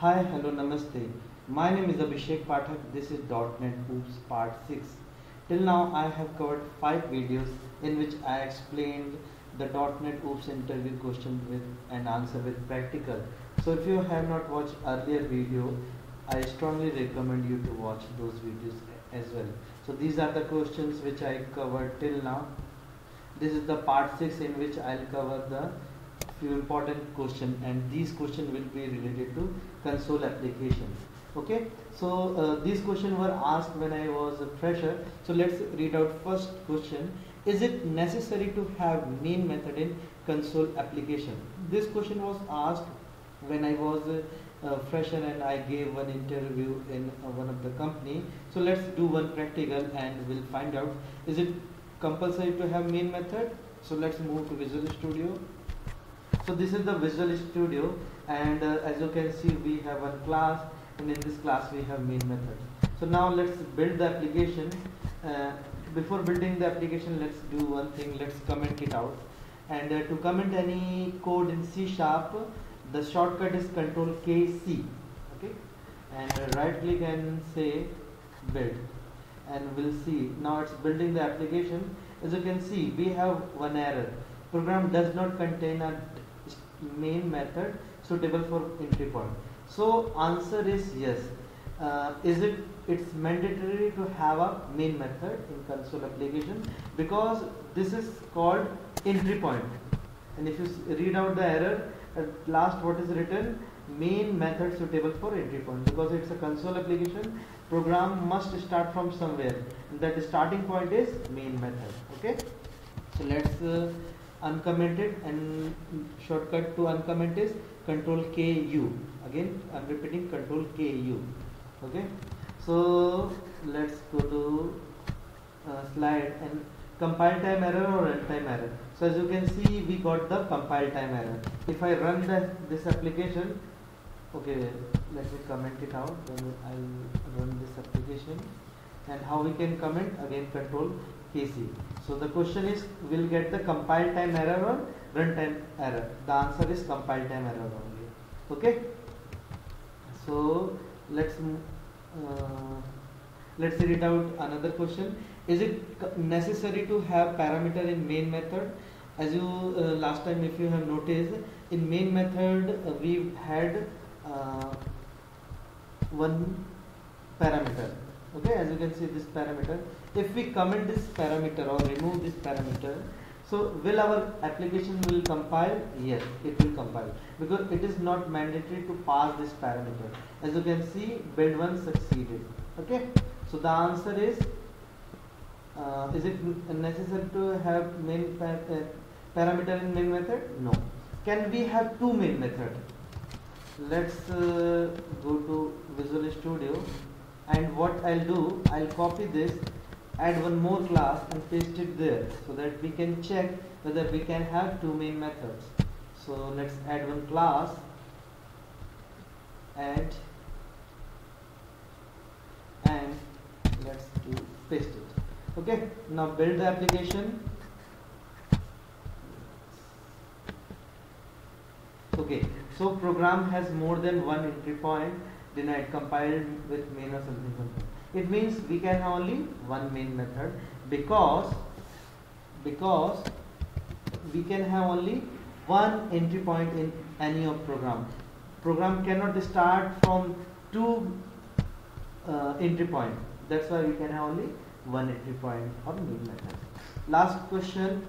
Hi, hello, namaste. My name is Abhishek Pathak. This is .NET Oops Part 6. Till now, I have covered 5 videos in which I explained the .NET Oops interview question with and answer with practical. So if you have not watched earlier video, I strongly recommend you to watch those videos as well. So these are the questions which I covered till now. This is the part 6 in which I'll cover the few important question and these question will be related to console application. Okay? So uh, these questions were asked when i was a fresher. So let's read out first question. Is it necessary to have main method in console application? This question was asked when i was a, a fresher and i gave one interview in uh, one of the company. So let's do one practical and we'll find out. Is it compulsory to have main method? So let's move to visual studio so this is the visual studio and uh, as you can see we have one class and in this class we have main method. So now let's build the application. Uh, before building the application let's do one thing. Let's comment it out. And uh, to comment any code in C sharp the shortcut is control K C okay? And uh, right click and say build. And we'll see. Now it's building the application. As you can see we have one error. Program does not contain a main method suitable for entry point. So answer is yes. Uh, is it it's mandatory to have a main method in console application because this is called entry point. And if you read out the error at last what is written? Main method suitable for entry point. Because it's a console application program must start from somewhere. That starting point is main method. Okay? So let's uh, uncommented and shortcut to uncomment is control KU again I'm repeating control KU okay? So let's go to uh, slide and compile time error or runtime error. So as you can see we got the compile time error. If I run the, this application okay let me comment it out. Then I'll run this application and how we can comment again control KC. So the question is will get the compile time error or runtime error. The answer is compile time error only. Okay. So let's uh, let's read out another question. Is it necessary to have parameter in main method? As you uh, last time if you have noticed in main method uh, we had uh, one parameter okay as you can see this parameter. If we comment this parameter or remove this parameter so will our application will compile? Yes it will compile. Because it is not mandatory to pass this parameter. As you can see build one succeeded. Okay? So the answer is uh, is it necessary to have main uh, parameter in main method? No. Can we have two main method? Let's uh, go to visual studio and what I'll do I'll copy this add one more class and paste it there so that we can check whether we can have two main methods. So let's add one class add and let's do paste it. Okay now build the application. Okay so program has more than one entry point denied compiled with main or something something it means we can have only one main method because because we can have only one entry point in any of program. Program cannot start from two uh, entry point. That's why we can have only one entry point of main method. Last question.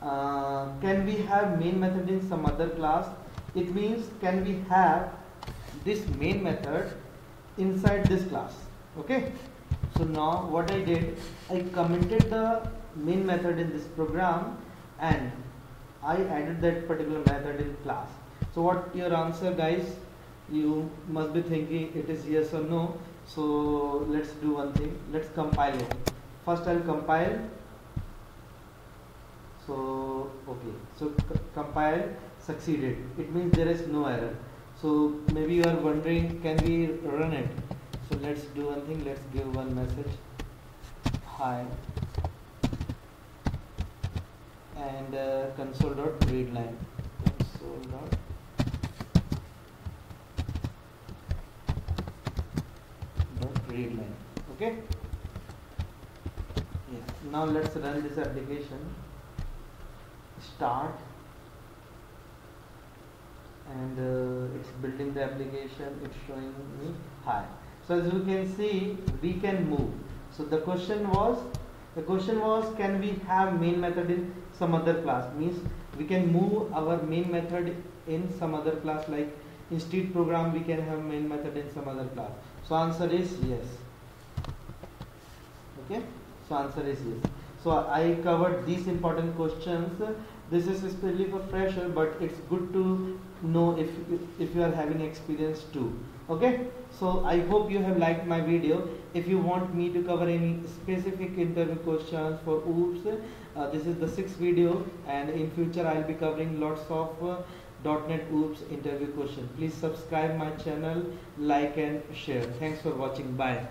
Uh, can we have main method in some other class? It means can we have this main method inside this class okay? So now what I did I commented the main method in this program and I added that particular method in class. So what your answer guys? You must be thinking it is yes or no. So let's do one thing. Let's compile it. First I'll compile. So okay. So compile succeeded. It means there is no error so maybe you are wondering, can we run it? So let's do one thing, let's give one message. Hi. And uh, console.readline. Console dot readline. Okay. Yes. Now let's run this application. Start and uh, it's building the application it's showing me hi so as you can see we can move. So the question was the question was can we have main method in some other class? Means we can move our main method in some other class like in street program we can have main method in some other class. So answer is yes. Okay? So answer is yes. So i covered these important questions this is especially for fresher but it's good to know if if you are having experience too okay so i hope you have liked my video if you want me to cover any specific interview questions for oops uh, this is the sixth video and in future i'll be covering lots of uh, .NET OOPS interview question. Please subscribe my channel, like and share. Thanks for watching. Bye.